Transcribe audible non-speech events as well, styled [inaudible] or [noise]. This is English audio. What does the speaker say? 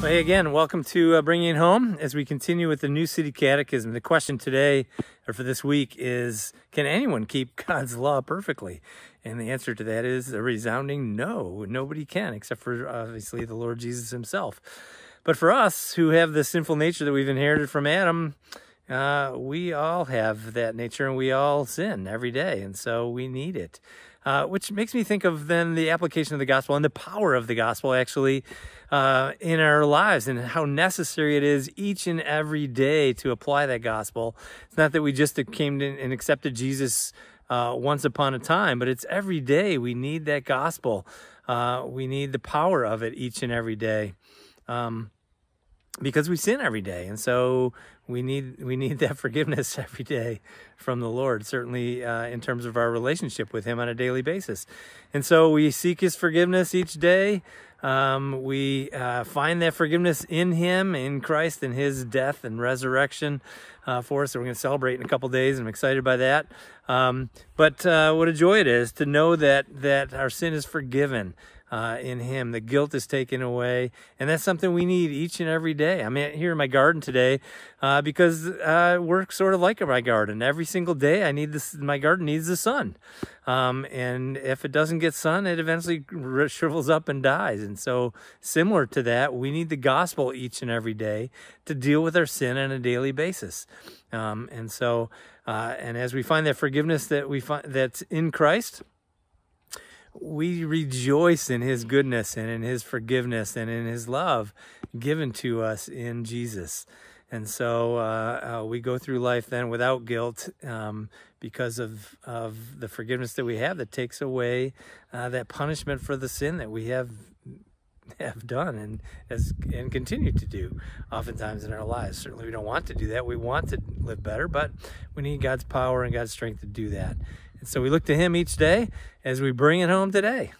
Well, hey, again, welcome to uh, Bringing It Home as we continue with the New City Catechism. The question today, or for this week, is Can anyone keep [laughs] God's law perfectly? And the answer to that is a resounding no. Nobody can, except for obviously the Lord Jesus himself. But for us who have the sinful nature that we've inherited from Adam, uh, we all have that nature and we all sin every day. And so we need it. Uh, which makes me think of then the application of the gospel and the power of the gospel actually uh, in our lives and how necessary it is each and every day to apply that gospel. It's not that we just came and accepted Jesus uh, once upon a time, but it's every day we need that gospel. Uh, we need the power of it each and every day. Um, because we sin every day and so we need we need that [laughs] forgiveness every day from the lord certainly uh, in terms of our relationship with him on a daily basis. And so we seek his forgiveness each day. Um, we uh, find that forgiveness in him in christ in his death and resurrection uh, for us. So we're going to celebrate in a couple days. I'm excited by that. Um, but uh, what a joy it is to know that that our sin is forgiven uh, in Him. The guilt is taken away, and that's something we need each and every day. I'm here in my garden today uh, because uh, we're sort of like my garden. Every single day, I need this. My garden needs the sun, um, and if it doesn't get sun, it eventually shrivels up and dies. And so, similar to that, we need the gospel each and every day to deal with our sin on a daily basis. Um, and so, uh, and as we find that forgiveness that we find that's in Christ we rejoice in his goodness and in his forgiveness and in his love given to us in Jesus. And so uh, uh, we go through life then without guilt um, because of, of the forgiveness that we have that takes away uh, that punishment for the sin that we have have done and as and continue to do oftentimes in our lives. Certainly we don't want to do that. We want to live better, but we need God's power and God's strength to do that. And so we look to him each day as we bring it home today.